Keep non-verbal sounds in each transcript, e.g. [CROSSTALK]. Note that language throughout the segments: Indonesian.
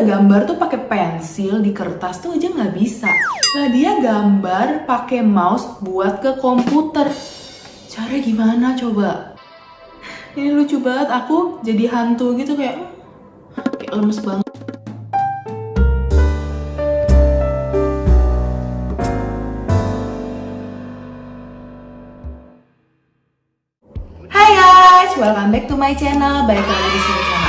gambar tuh pakai pensil di kertas tuh aja nggak bisa. Lah dia gambar pakai mouse buat ke komputer. Cara gimana coba? Ini lucu banget aku jadi hantu gitu kayak kayak lemes banget. Guys, welcome back to my channel. Balik lagi di sini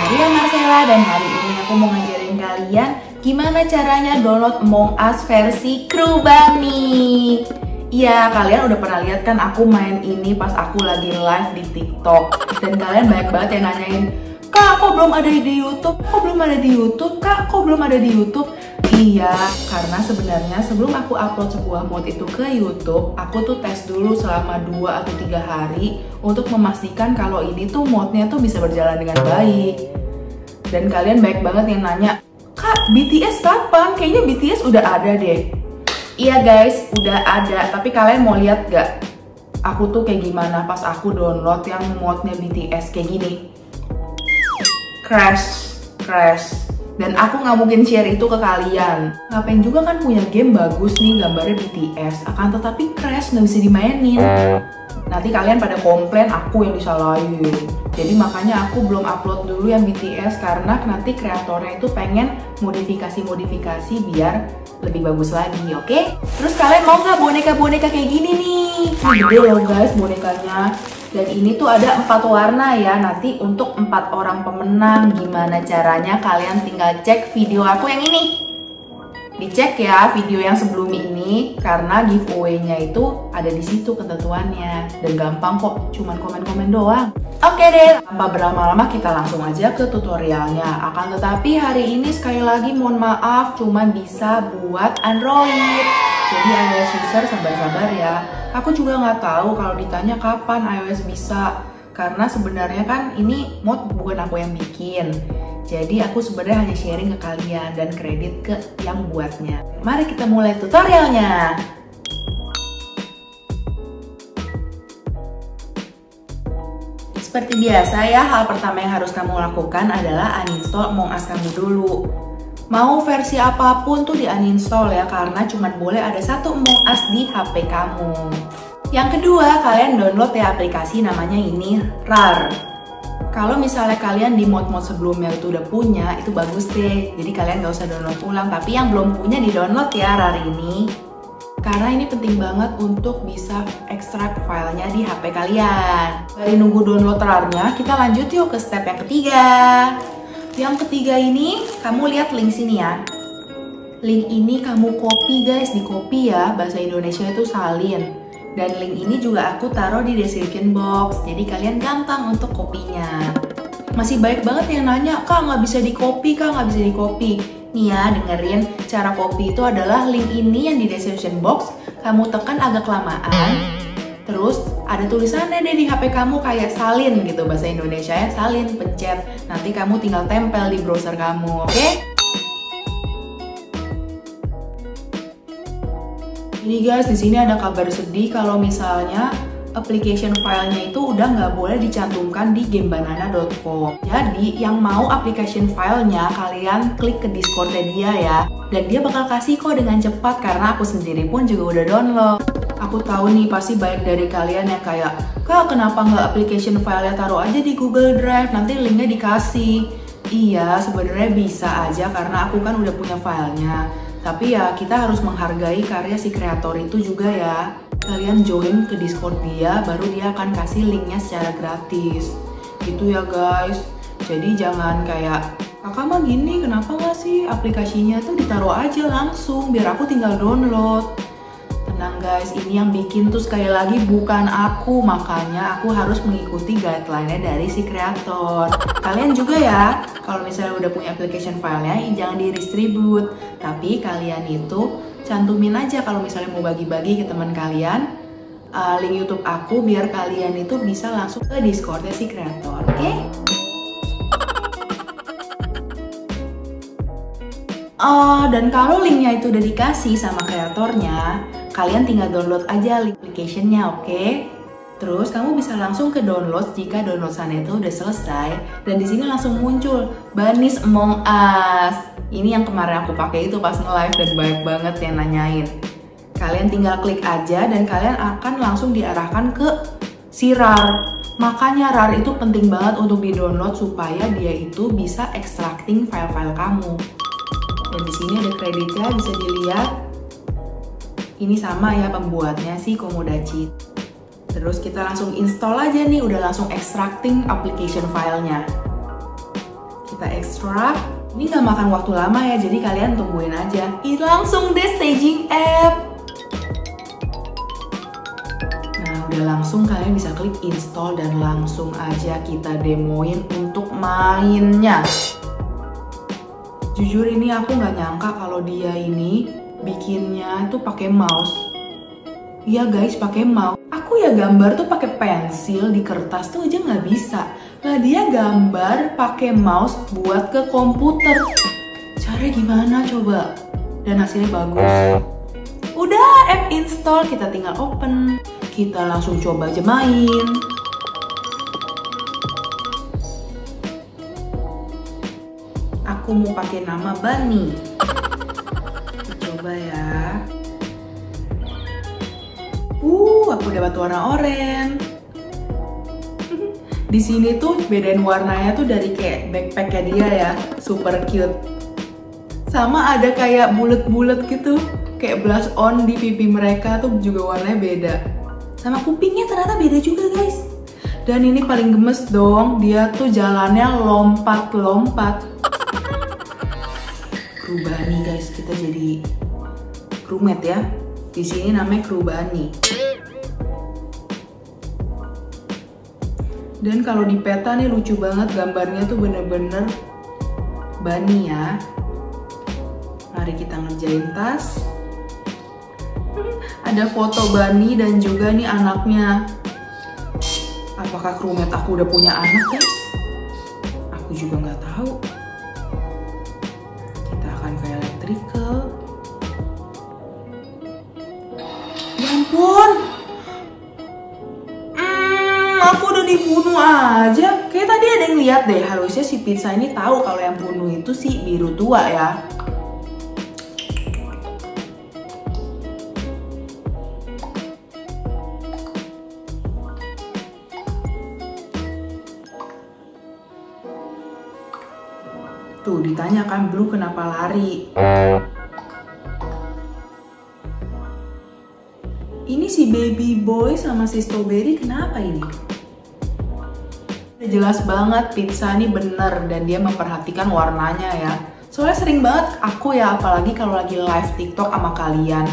Maria Marcella dan hari ini aku mau ngajarin kalian gimana caranya download Among Us versi Bunny. Iya, kalian udah pernah lihat kan aku main ini pas aku lagi live di TikTok dan kalian banyak banget yang nanyain, "Kak, kok belum ada di YouTube? Kok belum ada di YouTube? Kak, kok belum ada di YouTube?" Iya, karena sebenarnya sebelum aku upload sebuah mod itu ke YouTube, aku tuh tes dulu selama 2 atau 3 hari untuk memastikan kalau ini tuh modnya tuh bisa berjalan dengan baik. Dan kalian baik banget yang nanya, Kak, BTS kapan? Kayaknya BTS udah ada deh. Iya guys, udah ada. Tapi kalian mau lihat gak? Aku tuh kayak gimana pas aku download yang modnya BTS kayak gini. Crash, crash dan aku nggak mungkin share itu ke kalian. Ngapain juga kan punya game bagus nih gambarnya BTS, akan tetapi crash nggak bisa dimainin. Nanti kalian pada komplain aku yang disalahin. Jadi makanya aku belum upload dulu yang BTS karena nanti kreatornya itu pengen modifikasi-modifikasi biar lebih bagus lagi, oke? Okay? Terus kalian mau nggak boneka-boneka kayak gini nih? Gede loh guys bonekanya. Dan ini tuh ada empat warna ya, nanti untuk empat orang pemenang. Gimana caranya kalian tinggal cek video aku yang ini. Dicek ya video yang sebelum ini, karena giveaway-nya itu ada di situ ketentuannya. Dan gampang kok, cuman komen-komen doang. Oke deh, tanpa berlama-lama kita langsung aja ke tutorialnya. Akan tetapi hari ini sekali lagi mohon maaf, cuman bisa buat Android. Jadi iOS user sabar-sabar ya Aku juga nggak tahu kalau ditanya kapan iOS bisa, karena sebenarnya kan ini mod bukan aku yang bikin. Jadi aku sebenarnya hanya sharing ke kalian dan kredit ke yang buatnya. Mari kita mulai tutorialnya. Seperti biasa ya, hal pertama yang harus kamu lakukan adalah uninstall Among Us kamu dulu. Mau versi apa pun tuh di uninstall ya, karena cuma boleh ada satu Us di HP kamu. Yang kedua, kalian download ya aplikasi namanya ini RAR. Kalau misalnya kalian di mod-mod sebelumnya itu udah punya, itu bagus deh. Jadi kalian gak usah download ulang, tapi yang belum punya di download ya RAR ini. Karena ini penting banget untuk bisa ekstrak filenya di HP kalian. Dari nunggu download RAR-nya, kita lanjut yuk ke step yang ketiga. Yang ketiga ini, kamu lihat link sini ya. Link ini kamu copy guys, di copy ya, bahasa Indonesia itu salin. Dan link ini juga aku taruh di description box, jadi kalian gampang untuk kopinya. Masih baik banget yang nanya, kak nggak bisa di copy, kak nggak bisa di copy. Nih ya, dengerin cara copy itu adalah link ini yang di description box, kamu tekan agak kelamaan, Terus ada tulisannya deh di HP kamu kayak salin gitu bahasa Indonesia ya salin pencet. Nanti kamu tinggal tempel di browser kamu, oke? Okay? Ini guys, di sini ada kabar sedih kalau misalnya application filenya itu udah nggak boleh dicantumkan di gamebanana.com. Jadi yang mau application filenya kalian klik ke Discordnya dia ya. Dan dia bakal kasih kok dengan cepat karena aku sendiri pun juga udah download. Aku tahu nih pasti banyak dari kalian yang kayak, kak kenapa nggak application filenya taruh aja di Google Drive, nanti linknya dikasih. Iya, sebenarnya bisa aja karena aku kan udah punya filenya. Tapi ya kita harus menghargai karya si kreator itu juga ya. Kalian join ke Discord dia, baru dia akan kasih linknya secara gratis. Gitu ya guys. Jadi jangan kayak kakak mah gini, kenapa nggak sih aplikasinya tuh ditaruh aja langsung biar aku tinggal download. Tenang guys, ini yang bikin tuh sekali lagi bukan aku, makanya aku harus mengikuti guideline-nya dari si kreator. Kalian juga ya, kalau misalnya udah punya application filenya, jangan di distribute, tapi kalian itu cantumin aja kalau misalnya mau bagi-bagi ke teman kalian uh, link YouTube aku biar kalian itu bisa langsung ke Discordnya si kreator, oke? Okay? Uh, dan kalau linknya itu udah dikasih sama kreatornya, kalian tinggal download aja applicationnya, oke? Okay? Terus kamu bisa langsung ke download jika download itu udah selesai dan di sini langsung muncul Banis Among Us. Ini yang kemarin aku pakai itu pas nge-live dan banyak banget yang nanyain. Kalian tinggal klik aja dan kalian akan langsung diarahkan ke si RAR. Makanya RAR itu penting banget untuk di-download supaya dia itu bisa extracting file-file kamu. Dan di sini ada kreditnya bisa dilihat. Ini sama ya pembuatnya si Komodachi. Terus kita langsung install aja nih, udah langsung extracting application filenya. Kita extract, ini nggak makan waktu lama ya, jadi kalian tungguin aja. Ini langsung deh staging app. Nah, udah langsung kalian bisa klik install dan langsung aja kita demoin untuk mainnya. Jujur ini aku nggak nyangka kalau dia ini bikinnya tuh pakai mouse. Iya guys, pakai mouse aku ya gambar tuh pakai pensil di kertas tuh aja nggak bisa. Nah dia gambar pakai mouse buat ke komputer. Cara gimana coba? Dan hasilnya bagus. Udah app install, kita tinggal open. Kita langsung coba aja main. Aku mau pakai nama Bani. Coba ya. Uh, aku dapat warna oranye. [LAUGHS] Di sini tuh bedain warnanya tuh dari kayak backpacknya dia ya, super cute. Sama ada kayak bulat-bulat gitu, kayak blush on di pipi mereka tuh juga warnanya beda. Sama kupingnya ternyata beda juga guys. Dan ini paling gemes dong, dia tuh jalannya lompat-lompat. Rubani guys, kita jadi crewmate ya. Di sini namanya kru bani. Dan kalau di peta nih lucu banget gambarnya tuh bener-bener bani ya. Mari kita ngerjain tas. Ada foto bani dan juga nih anaknya. Apakah crewmate aku udah punya anak guys? Aku juga nggak tahu. Kita akan ke electrical. Ampun. Hmm, aku udah dibunuh aja. Kayak tadi ada yang lihat deh. Harusnya si pizza ini tahu kalau yang bunuh itu si biru tua ya. Tuh ditanyakan Blue kenapa lari. Ini si baby boy sama si strawberry kenapa ini? Jelas banget pizza ini bener dan dia memperhatikan warnanya ya. Soalnya sering banget aku ya apalagi kalau lagi live TikTok sama kalian.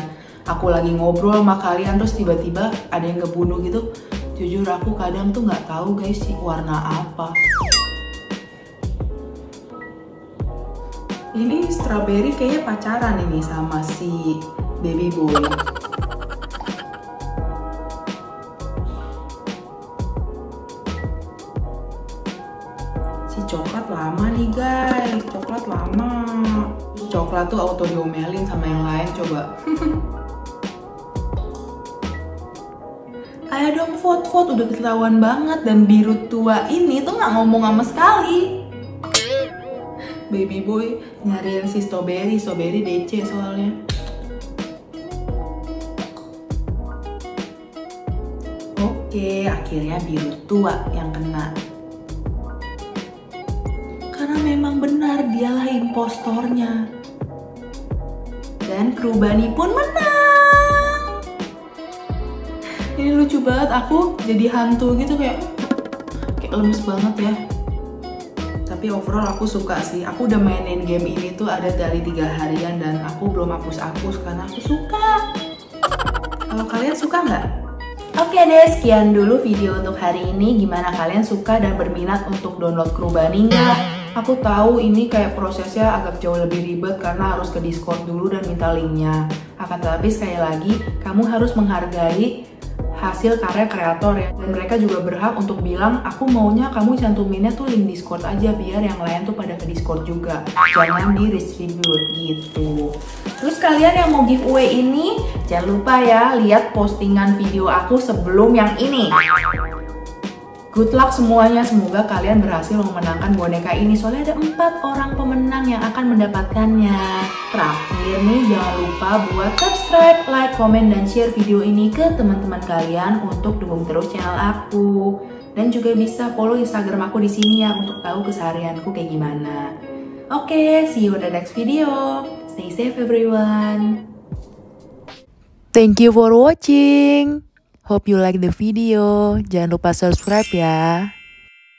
Aku lagi ngobrol sama kalian terus tiba-tiba ada yang ngebunuh gitu. Jujur aku kadang tuh nggak tahu guys sih warna apa. Ini strawberry kayaknya pacaran ini sama si baby boy. Lama coklat tuh auto diomelin sama yang lain coba. [LAUGHS] Ayo dong vote-vote udah ketahuan banget dan biru tua ini tuh nggak ngomong sama sekali. Baby boy nyariin si strawberry strawberry DC soalnya. Oke, akhirnya biru tua yang kena memang benar dialah impostornya. Dan kru Bani pun menang. Ini lucu banget, aku jadi hantu gitu kayak kayak lemes banget ya. Tapi overall aku suka sih. Aku udah mainin game ini tuh ada dari tiga harian dan aku belum hapus-hapus karena aku suka. Kalau kalian suka nggak? Oke deh, sekian dulu video untuk hari ini. Gimana kalian suka dan berminat untuk download Krubani nggak? Aku tahu ini kayak prosesnya agak jauh lebih ribet karena harus ke Discord dulu dan minta linknya. Akan tetapi sekali lagi, kamu harus menghargai hasil karya kreator ya. Dan mereka juga berhak untuk bilang aku maunya kamu cantuminnya tuh link discord aja biar yang lain tuh pada ke discord juga. Jangan di distribute gitu. Terus kalian yang mau giveaway ini jangan lupa ya lihat postingan video aku sebelum yang ini Good luck semuanya, semoga kalian berhasil memenangkan boneka ini. Soalnya ada empat orang pemenang yang akan mendapatkannya. Terakhir nih, jangan lupa buat subscribe, like, komen, dan share video ini ke teman-teman kalian Untuk dukung terus channel aku. Dan juga bisa follow Instagram aku di sini ya Untuk tahu keseharianku kayak gimana. Oke, okay, see you on the next video. Stay safe everyone. Thank you for watching Hope you like the video. Jangan lupa subscribe ya.